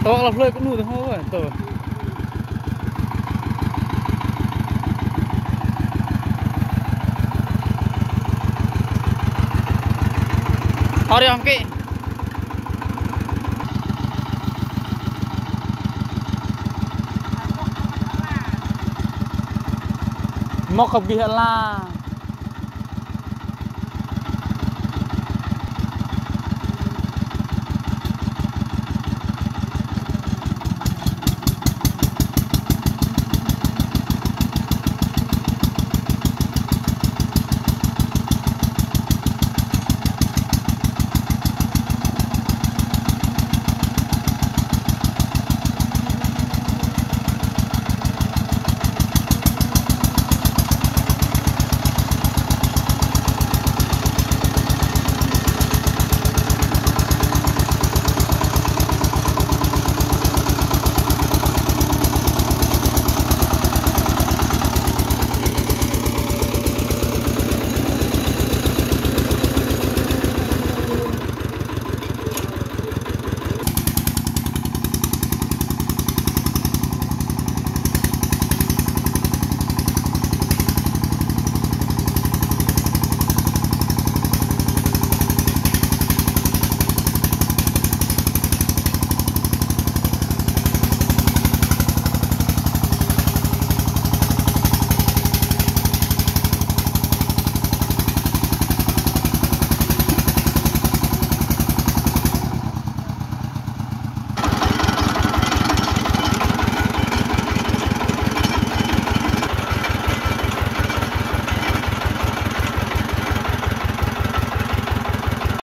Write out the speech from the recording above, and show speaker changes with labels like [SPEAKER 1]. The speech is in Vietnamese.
[SPEAKER 1] Kau kalau play penuh tu apa tu? Hari yang ke? Mau ke biar là